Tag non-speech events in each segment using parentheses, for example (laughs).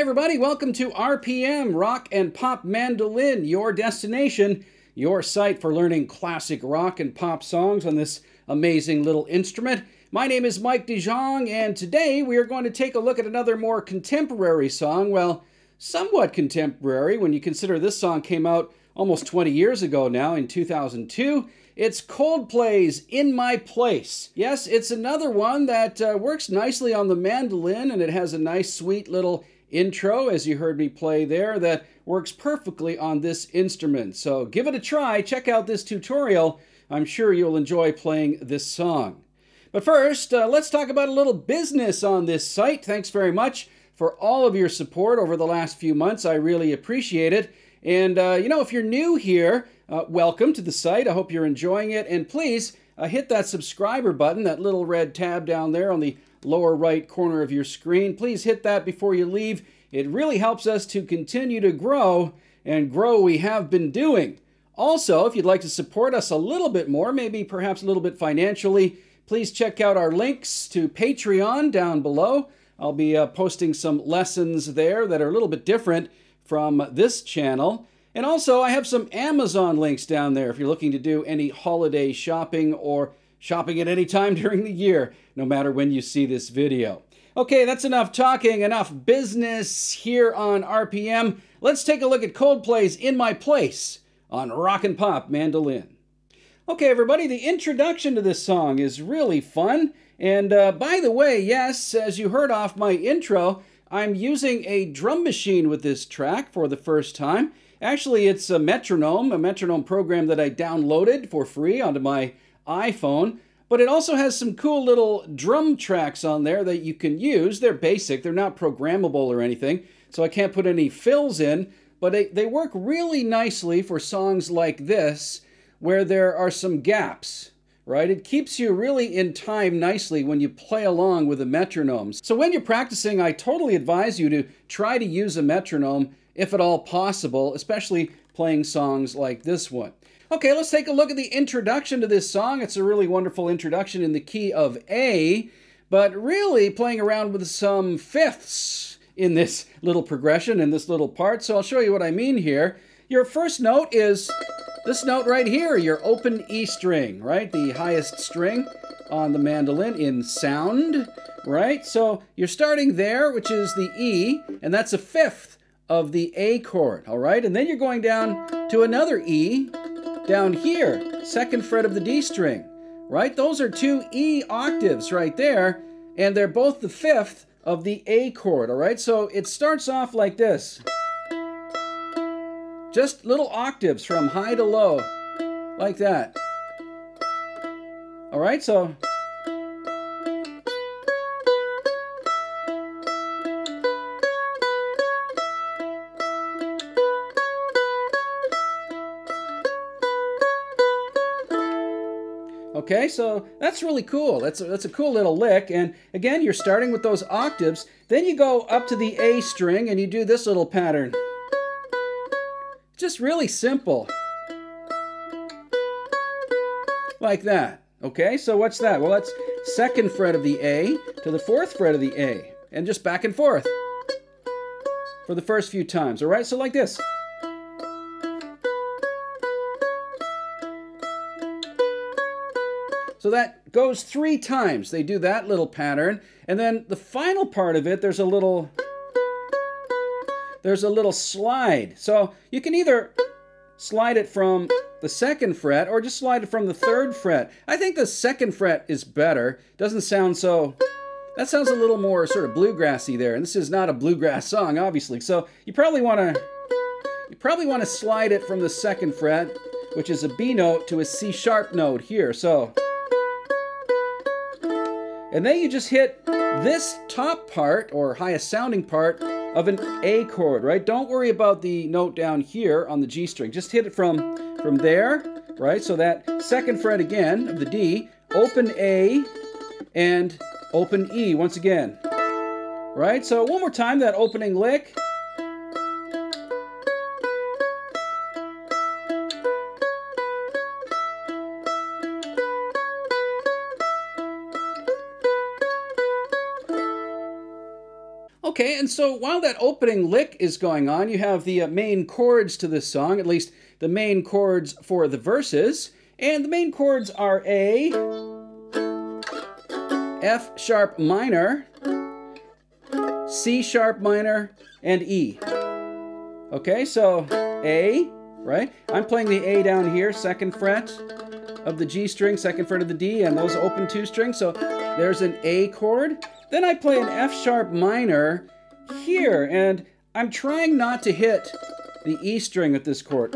Everybody, welcome to RPM, Rock and Pop Mandolin, your destination, your site for learning classic rock and pop songs on this amazing little instrument. My name is Mike DeJong, and today we are going to take a look at another more contemporary song. Well, somewhat contemporary when you consider this song came out almost 20 years ago now in 2002. It's Coldplay's In My Place. Yes, it's another one that uh, works nicely on the mandolin and it has a nice, sweet little intro, as you heard me play there, that works perfectly on this instrument. So give it a try, check out this tutorial. I'm sure you'll enjoy playing this song. But first, uh, let's talk about a little business on this site. Thanks very much for all of your support over the last few months. I really appreciate it. And, uh, you know, if you're new here, uh, welcome to the site. I hope you're enjoying it. And please uh, hit that subscriber button, that little red tab down there on the lower right corner of your screen. Please hit that before you leave. It really helps us to continue to grow, and grow we have been doing. Also, if you'd like to support us a little bit more, maybe perhaps a little bit financially, please check out our links to Patreon down below. I'll be uh, posting some lessons there that are a little bit different from this channel. And also, I have some Amazon links down there if you're looking to do any holiday shopping or shopping at any time (laughs) during the year, no matter when you see this video. Okay, that's enough talking, enough business here on RPM. Let's take a look at Coldplay's In My Place on Rock and Pop Mandolin. Okay, everybody, the introduction to this song is really fun. And uh, by the way, yes, as you heard off my intro, I'm using a drum machine with this track for the first time. Actually, it's a metronome, a metronome program that I downloaded for free onto my iPhone, but it also has some cool little drum tracks on there that you can use. They're basic, they're not programmable or anything, so I can't put any fills in, but they, they work really nicely for songs like this where there are some gaps. Right? It keeps you really in time nicely when you play along with the metronomes. So when you're practicing, I totally advise you to try to use a metronome if at all possible, especially playing songs like this one. Okay, let's take a look at the introduction to this song. It's a really wonderful introduction in the key of A, but really playing around with some fifths in this little progression, in this little part. So I'll show you what I mean here. Your first note is this note right here, your open E string, right? The highest string on the mandolin in sound, right? So you're starting there, which is the E, and that's a fifth of the A chord, all right? And then you're going down to another E, down here, second fret of the D string, right? Those are two E octaves right there, and they're both the fifth of the A chord, all right? So it starts off like this. Just little octaves from high to low, like that. All right, so Okay, so that's really cool. That's a, that's a cool little lick. And again, you're starting with those octaves. Then you go up to the A string and you do this little pattern. Just really simple. Like that. Okay, so what's that? Well, that's second fret of the A to the fourth fret of the A. And just back and forth for the first few times. All right, so like this. So that goes three times. They do that little pattern. And then the final part of it, there's a little there's a little slide. So you can either slide it from the second fret or just slide it from the third fret. I think the second fret is better. Doesn't sound so that sounds a little more sort of bluegrassy there. And this is not a bluegrass song, obviously. So you probably want to you probably want to slide it from the second fret, which is a B note, to a C sharp note here. So and then you just hit this top part, or highest sounding part, of an A chord, right? Don't worry about the note down here on the G string. Just hit it from, from there, right? So that second fret again of the D, open A, and open E once again, right? So one more time, that opening lick. Okay, and so while that opening lick is going on, you have the uh, main chords to this song, at least the main chords for the verses. And the main chords are A, F sharp minor, C sharp minor, and E. Okay, so A, right? I'm playing the A down here, second fret of the G string, second fret of the D, and those open two strings. So there's an A chord. Then I play an F sharp minor here, and I'm trying not to hit the E string with this chord.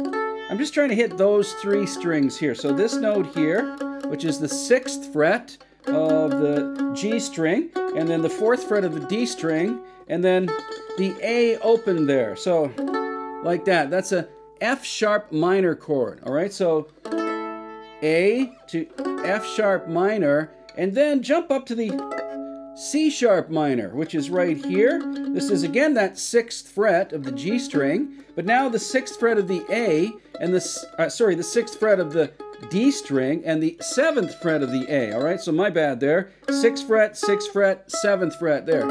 I'm just trying to hit those three strings here. So this note here, which is the sixth fret of the G string, and then the fourth fret of the D string, and then the A open there. So like that. That's a F sharp minor chord. All right, so A to F sharp minor, and then jump up to the C sharp minor, which is right here. This is again that sixth fret of the G string, but now the sixth fret of the A and the uh, sorry, the sixth fret of the D string and the seventh fret of the A. All right, so my bad there. Sixth fret, sixth fret, seventh fret there.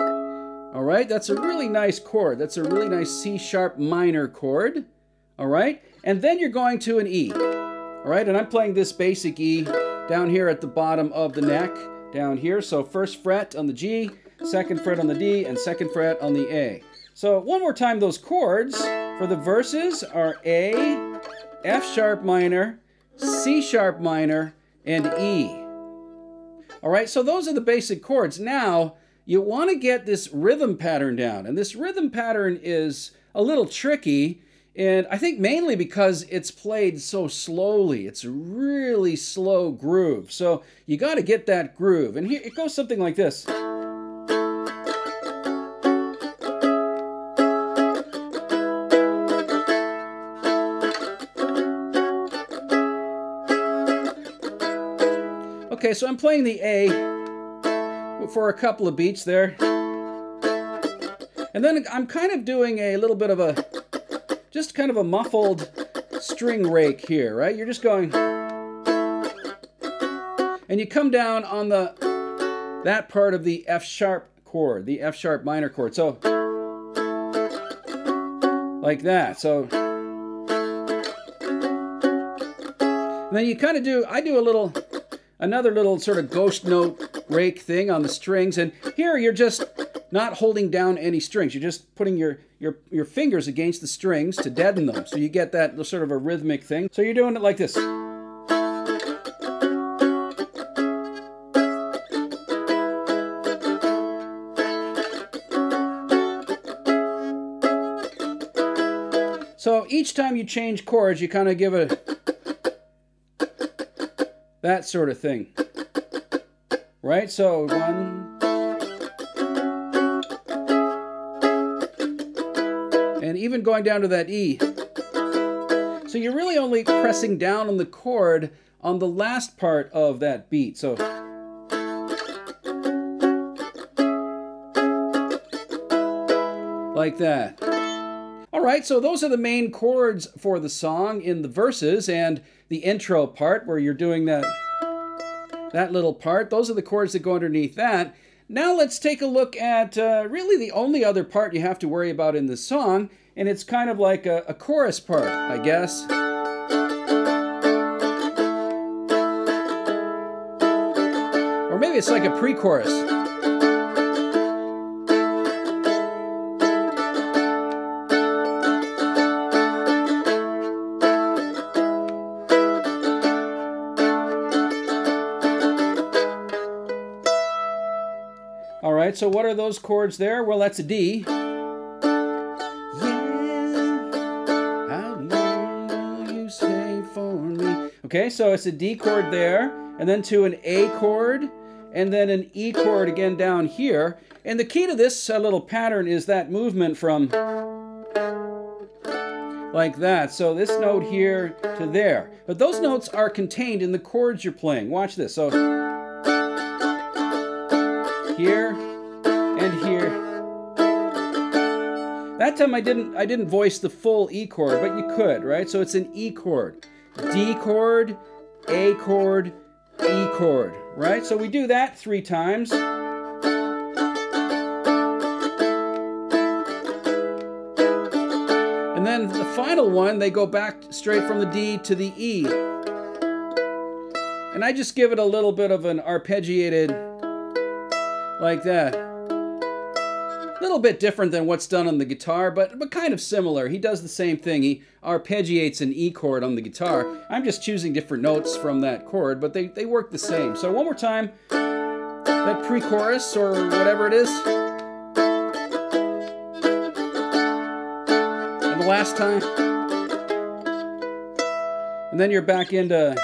All right, that's a really nice chord. That's a really nice C sharp minor chord. All right, and then you're going to an E. All right, and I'm playing this basic E down here at the bottom of the neck, down here. So first fret on the G, second fret on the D, and second fret on the A. So one more time, those chords for the verses are A, F sharp minor, C sharp minor, and E. All right, so those are the basic chords. Now, you want to get this rhythm pattern down. And this rhythm pattern is a little tricky, and I think mainly because it's played so slowly. It's a really slow groove. So you got to get that groove. And here it goes something like this. Okay, so I'm playing the A for a couple of beats there. And then I'm kind of doing a little bit of a, just kind of a muffled string rake here, right? You're just going, and you come down on the, that part of the F sharp chord, the F sharp minor chord. So, like that. So, and then you kind of do, I do a little, another little sort of ghost note rake thing on the strings. And here you're just not holding down any strings. You're just putting your, your, your fingers against the strings to deaden them. So you get that sort of a rhythmic thing. So you're doing it like this. So each time you change chords, you kind of give a that sort of thing. Right? So one. Even going down to that E. So you're really only pressing down on the chord on the last part of that beat. So. Like that. All right, so those are the main chords for the song in the verses and the intro part where you're doing that that little part. Those are the chords that go underneath that. Now let's take a look at uh, really the only other part you have to worry about in the song, and it's kind of like a, a chorus part, I guess. Or maybe it's like a pre-chorus. Right, so what are those chords there? Well, that's a D. Okay, so it's a D chord there, and then to an A chord, and then an E chord again down here. And the key to this uh, little pattern is that movement from like that. So this note here to there. But those notes are contained in the chords you're playing. Watch this. So here, That time I didn't I didn't voice the full E chord, but you could, right? So it's an E chord. D chord, A chord, E chord, right? So we do that three times. And then the final one, they go back straight from the D to the E. And I just give it a little bit of an arpeggiated like that. Little bit different than what's done on the guitar, but, but kind of similar. He does the same thing. He arpeggiates an E chord on the guitar. I'm just choosing different notes from that chord, but they, they work the same. So one more time, that pre-chorus or whatever it is. And the last time. And then you're back into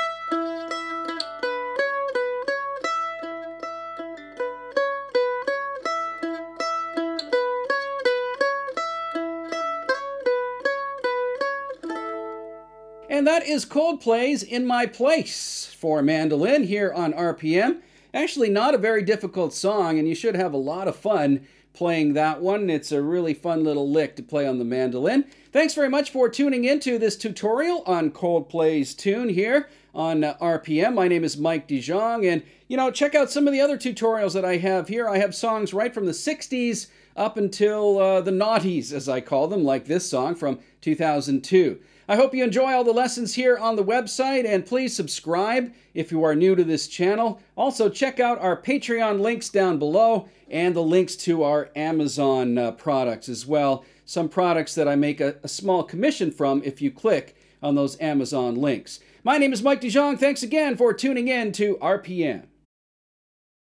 that is Coldplay's In My Place for mandolin here on RPM. Actually, not a very difficult song, and you should have a lot of fun playing that one. It's a really fun little lick to play on the mandolin. Thanks very much for tuning into this tutorial on Coldplay's tune here on uh, RPM. My name is Mike DeJong, and you know, check out some of the other tutorials that I have here. I have songs right from the 60s up until uh, the noughties, as I call them, like this song from 2002. I hope you enjoy all the lessons here on the website and please subscribe if you are new to this channel. Also, check out our Patreon links down below and the links to our Amazon uh, products as well. Some products that I make a, a small commission from if you click on those Amazon links. My name is Mike DeJong. Thanks again for tuning in to RPM.